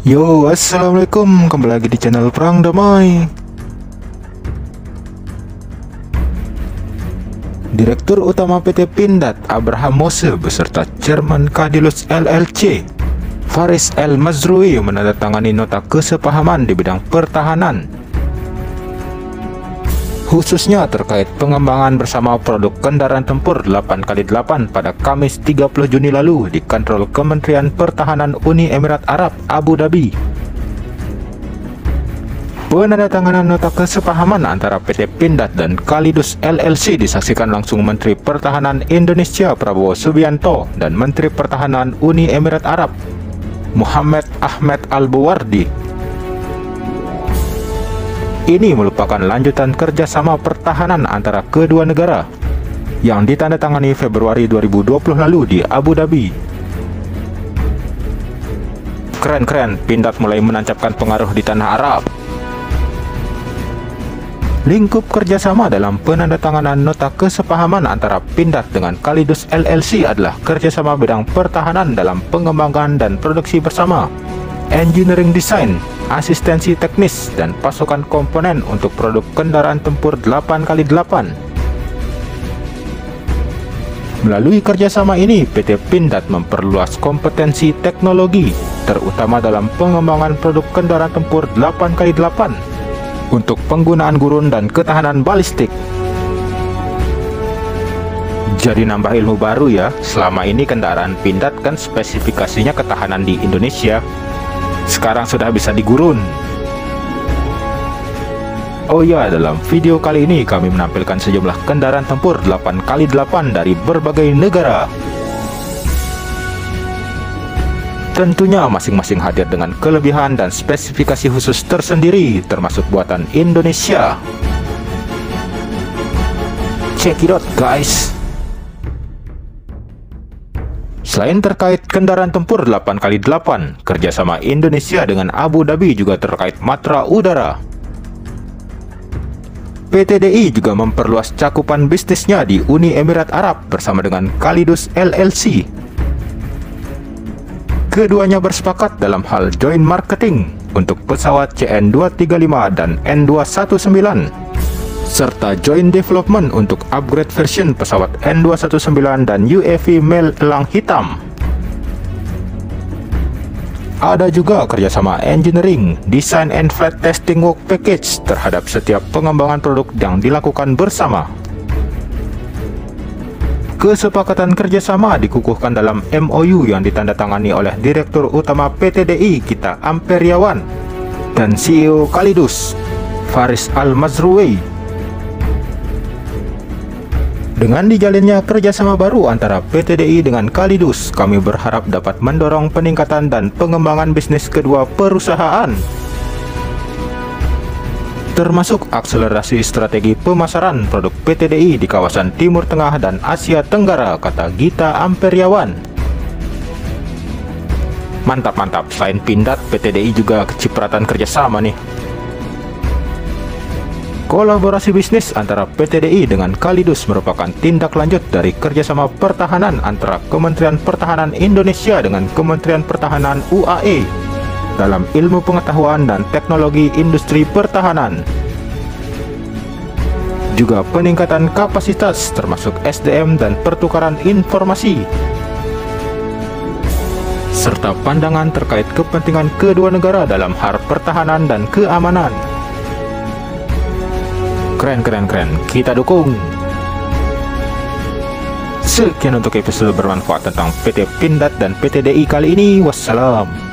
Yo, assalamualaikum. Kembali lagi di channel Perang Damai. Direktur Utama PT Pindad Abraham Mose beserta Chairman Kadilus LLC Faris El Mazrui menandatangani nota kesepahaman di bidang pertahanan khususnya terkait pengembangan bersama produk kendaraan tempur 8x8 pada Kamis 30 Juni lalu di kantor Kementerian Pertahanan Uni Emirat Arab Abu Dhabi. Penandatanganan nota kesepahaman antara PT Pindad dan Kalidus LLC disaksikan langsung Menteri Pertahanan Indonesia Prabowo Subianto dan Menteri Pertahanan Uni Emirat Arab Muhammad Ahmed Al-Buwardi ini merupakan lanjutan kerjasama pertahanan antara kedua negara yang ditandatangani Februari 2020 lalu di Abu Dhabi. Keren-keren, Pindad mulai menancapkan pengaruh di tanah Arab. Lingkup kerjasama dalam penandatanganan nota kesepahaman antara Pindad dengan Kalidus LLC adalah kerjasama bidang pertahanan dalam pengembangan dan produksi bersama, engineering design, asistensi teknis, dan pasokan komponen untuk produk kendaraan tempur 8x8. Melalui kerjasama ini, PT Pindad memperluas kompetensi teknologi, terutama dalam pengembangan produk kendaraan tempur 8x8 untuk penggunaan gurun dan ketahanan balistik. Jadi nambah ilmu baru ya, selama ini kendaraan Pindad kan spesifikasinya ketahanan di Indonesia, sekarang sudah bisa digurun. Oh ya, dalam video kali ini kami menampilkan sejumlah kendaraan tempur 8x8 dari berbagai negara. Tentunya masing-masing hadir dengan kelebihan dan spesifikasi khusus tersendiri termasuk buatan Indonesia. Check it out guys! Selain terkait kendaraan tempur 8x8, kerjasama Indonesia dengan Abu Dhabi juga terkait matra udara. PTDI juga memperluas cakupan bisnisnya di Uni Emirat Arab bersama dengan Kalidus LLC. Keduanya bersepakat dalam hal joint marketing untuk pesawat CN235 dan N219 serta joint development untuk upgrade version pesawat N219 dan UAV Mel Elang Hitam. Ada juga kerjasama engineering, design and flight testing work package terhadap setiap pengembangan produk yang dilakukan bersama. Kesepakatan kerjasama dikukuhkan dalam MOU yang ditandatangani oleh Direktur Utama PTDI kita Amperiawan dan CEO Kalidus, Faris Al-Mazruwi dengan dijalinnya kerjasama baru antara PTDI dengan Kalidus, kami berharap dapat mendorong peningkatan dan pengembangan bisnis kedua perusahaan. Termasuk akselerasi strategi pemasaran produk PTDI di kawasan Timur Tengah dan Asia Tenggara, kata Gita Amperiawan. Mantap-mantap, selain Pindad, PTDI juga kecipratan kerjasama nih. Kolaborasi bisnis antara PTDI dengan Kalidus merupakan tindak lanjut dari kerjasama pertahanan antara Kementerian Pertahanan Indonesia dengan Kementerian Pertahanan UAE dalam ilmu pengetahuan dan teknologi industri pertahanan. Juga peningkatan kapasitas termasuk SDM dan pertukaran informasi serta pandangan terkait kepentingan kedua negara dalam hal pertahanan dan keamanan. Keren, keren, keren. Kita dukung. Sekian untuk episode bermanfaat tentang PT Pindad dan PTDI kali ini. Wassalam.